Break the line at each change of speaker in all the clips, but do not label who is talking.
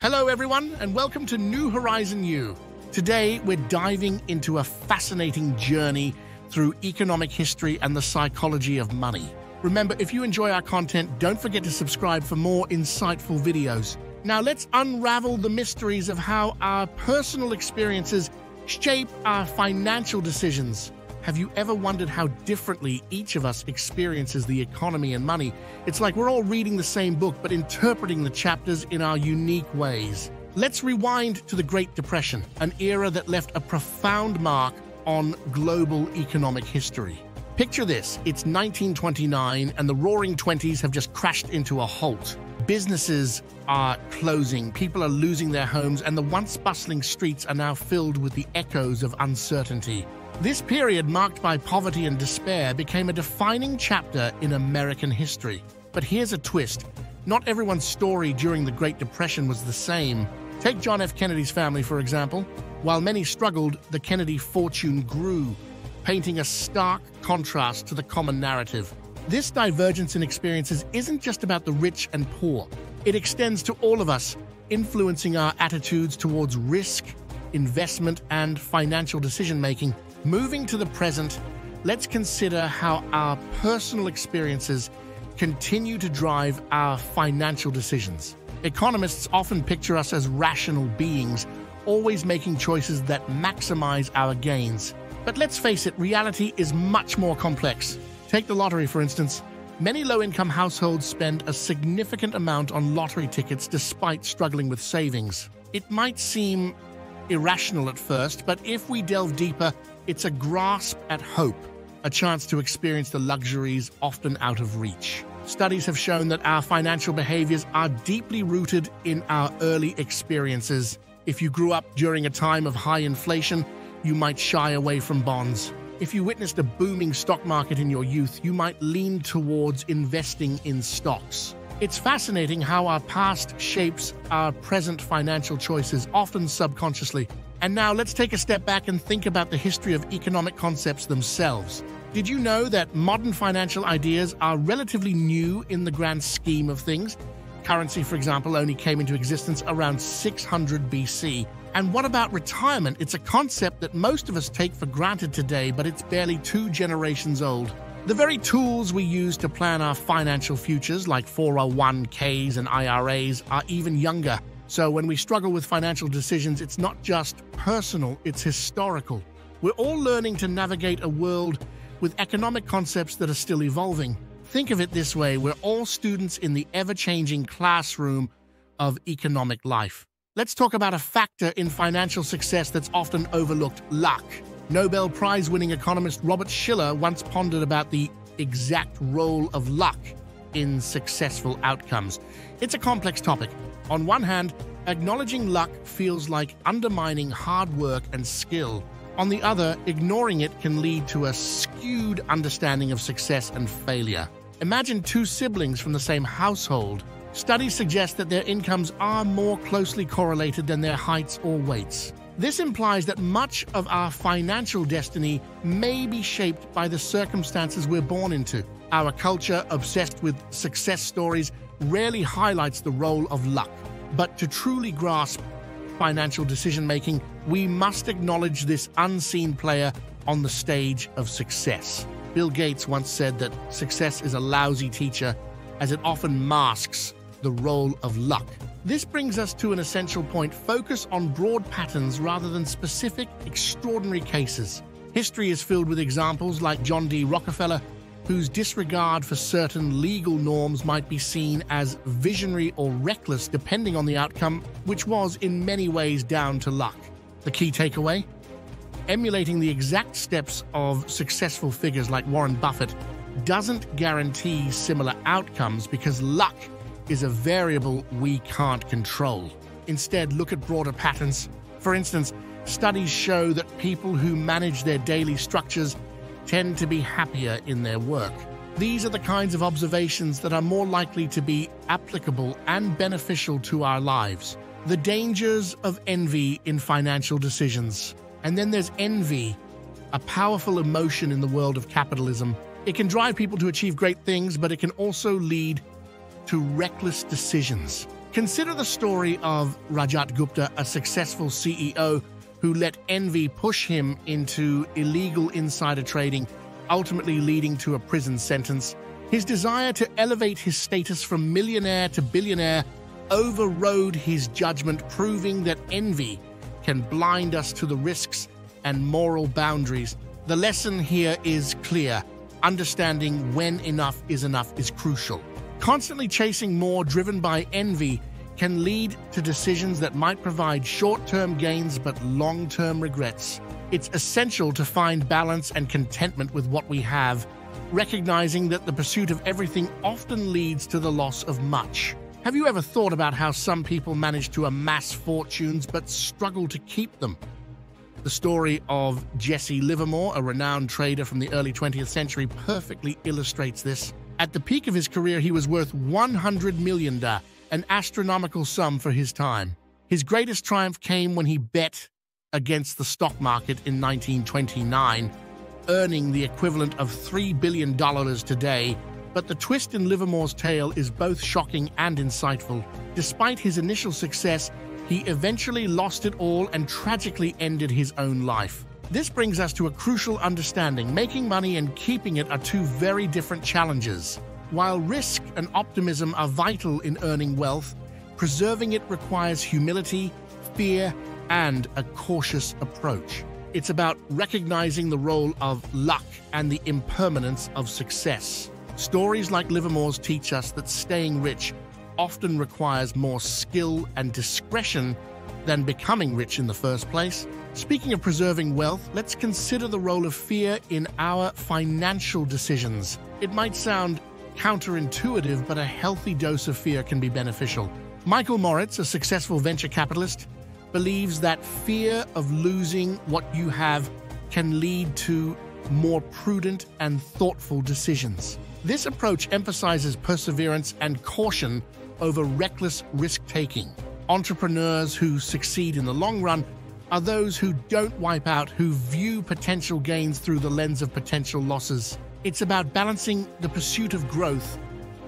Hello, everyone, and welcome to New Horizon You. Today, we're diving into a fascinating journey through economic history and the psychology of money. Remember, if you enjoy our content, don't forget to subscribe for more insightful videos. Now, let's unravel the mysteries of how our personal experiences shape our financial decisions. Have you ever wondered how differently each of us experiences the economy and money? It's like we're all reading the same book but interpreting the chapters in our unique ways. Let's rewind to the Great Depression, an era that left a profound mark on global economic history. Picture this it's 1929, and the roaring 20s have just crashed into a halt. Businesses are closing, people are losing their homes, and the once bustling streets are now filled with the echoes of uncertainty. This period, marked by poverty and despair, became a defining chapter in American history. But here's a twist not everyone's story during the Great Depression was the same. Take John F. Kennedy's family, for example. While many struggled, the Kennedy fortune grew, painting a stark contrast to the common narrative. This divergence in experiences isn't just about the rich and poor, it extends to all of us, influencing our attitudes towards risk, investment, and financial decision making. Moving to the present, let's consider how our personal experiences continue to drive our financial decisions. Economists often picture us as rational beings, always making choices that maximize our gains. But let's face it, reality is much more complex. Take the lottery, for instance. Many low income households spend a significant amount on lottery tickets despite struggling with savings. It might seem irrational at first, but if we delve deeper, it's a grasp at hope, a chance to experience the luxuries often out of reach. Studies have shown that our financial behaviors are deeply rooted in our early experiences. If you grew up during a time of high inflation, you might shy away from bonds. If you witnessed a booming stock market in your youth, you might lean towards investing in stocks. It's fascinating how our past shapes our present financial choices, often subconsciously. And now let's take a step back and think about the history of economic concepts themselves. Did you know that modern financial ideas are relatively new in the grand scheme of things? Currency, for example, only came into existence around 600 BC. And what about retirement? It's a concept that most of us take for granted today, but it's barely two generations old. The very tools we use to plan our financial futures, like 401ks and IRAs, are even younger. So when we struggle with financial decisions, it's not just personal, it's historical. We're all learning to navigate a world with economic concepts that are still evolving. Think of it this way we're all students in the ever changing classroom of economic life. Let's talk about a factor in financial success that's often overlooked luck. Nobel Prize winning economist Robert Shiller once pondered about the exact role of luck in successful outcomes. It's a complex topic. On one hand, acknowledging luck feels like undermining hard work and skill. On the other, ignoring it can lead to a skewed understanding of success and failure. Imagine two siblings from the same household. Studies suggest that their incomes are more closely correlated than their heights or weights. This implies that much of our financial destiny may be shaped by the circumstances we're born into. Our culture, obsessed with success stories, rarely highlights the role of luck. But to truly grasp financial decision making, we must acknowledge this unseen player on the stage of success. Bill Gates once said that success is a lousy teacher as it often masks the role of luck. This brings us to an essential point focus on broad patterns rather than specific, extraordinary cases. History is filled with examples like John D. Rockefeller, whose disregard for certain legal norms might be seen as visionary or reckless depending on the outcome, which was in many ways down to luck. The key takeaway? Emulating the exact steps of successful figures like Warren Buffett doesn't guarantee similar outcomes because luck is a variable we can't control. Instead, look at broader patterns. For instance, studies show that people who manage their daily structures tend to be happier in their work. These are the kinds of observations that are more likely to be applicable and beneficial to our lives. The dangers of envy in financial decisions. And then there's envy, a powerful emotion in the world of capitalism. It can drive people to achieve great things, but it can also lead to reckless decisions. Consider the story of Rajat Gupta, a successful CEO who let envy push him into illegal insider trading, ultimately leading to a prison sentence. His desire to elevate his status from millionaire to billionaire overrode his judgment, proving that envy can blind us to the risks and moral boundaries. The lesson here is clear. Understanding when enough is enough is crucial. Constantly chasing more, driven by envy, can lead to decisions that might provide short term gains but long term regrets. It's essential to find balance and contentment with what we have, recognizing that the pursuit of everything often leads to the loss of much. Have you ever thought about how some people manage to amass fortunes but struggle to keep them? The story of Jesse Livermore, a renowned trader from the early 20th century, perfectly illustrates this. At the peak of his career, he was worth 100 million, da, an astronomical sum for his time. His greatest triumph came when he bet against the stock market in 1929, earning the equivalent of $3 billion today. But the twist in Livermore's tale is both shocking and insightful. Despite his initial success, he eventually lost it all and tragically ended his own life. This brings us to a crucial understanding making money and keeping it are two very different challenges. While risk and optimism are vital in earning wealth, preserving it requires humility, fear, and a cautious approach. It's about recognizing the role of luck and the impermanence of success. Stories like Livermore's teach us that staying rich often requires more skill and discretion than becoming rich in the first place. Speaking of preserving wealth, let's consider the role of fear in our financial decisions. It might sound counterintuitive, but a healthy dose of fear can be beneficial. Michael Moritz, a successful venture capitalist, believes that fear of losing what you have can lead to more prudent and thoughtful decisions. This approach emphasizes perseverance and caution over reckless risk taking. Entrepreneurs who succeed in the long run are those who don't wipe out, who view potential gains through the lens of potential losses. It's about balancing the pursuit of growth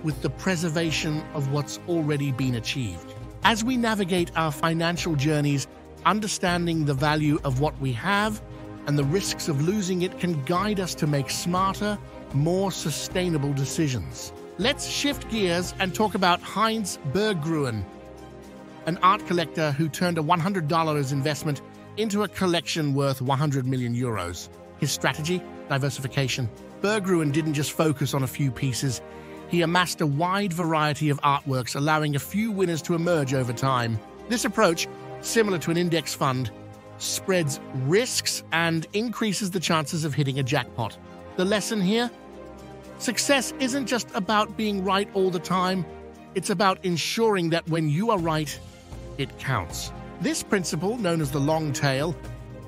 with the preservation of what's already been achieved. As we navigate our financial journeys, understanding the value of what we have and the risks of losing it can guide us to make smarter, more sustainable decisions. Let's shift gears and talk about Heinz Berggruen, an art collector who turned a $100 investment into a collection worth 100 million euros. His strategy? Diversification. Berggruen didn't just focus on a few pieces. He amassed a wide variety of artworks, allowing a few winners to emerge over time. This approach, similar to an index fund, spreads risks and increases the chances of hitting a jackpot. The lesson here? Success isn't just about being right all the time, it's about ensuring that when you are right, it counts. This principle, known as the long tail,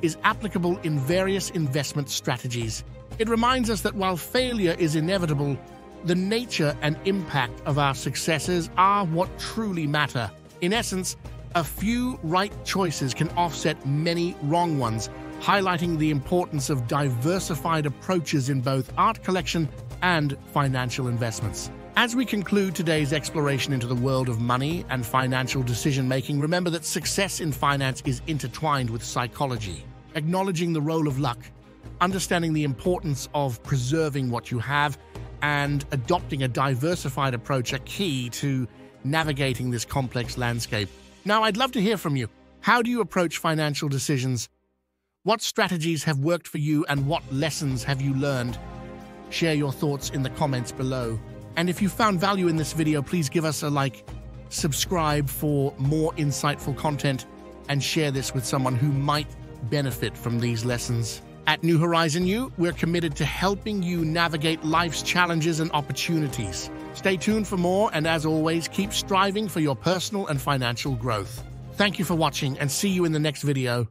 is applicable in various investment strategies. It reminds us that while failure is inevitable, the nature and impact of our successes are what truly matter. In essence, a few right choices can offset many wrong ones, highlighting the importance of diversified approaches in both art collection and financial investments. As we conclude today's exploration into the world of money and financial decision making, remember that success in finance is intertwined with psychology. Acknowledging the role of luck, understanding the importance of preserving what you have, and adopting a diversified approach are key to navigating this complex landscape. Now, I'd love to hear from you. How do you approach financial decisions? What strategies have worked for you, and what lessons have you learned? Share your thoughts in the comments below. And if you found value in this video, please give us a like, subscribe for more insightful content, and share this with someone who might benefit from these lessons. At New Horizon You, we're committed to helping you navigate life's challenges and opportunities. Stay tuned for more, and as always, keep striving for your personal and financial growth. Thank you for watching, and see you in the next video.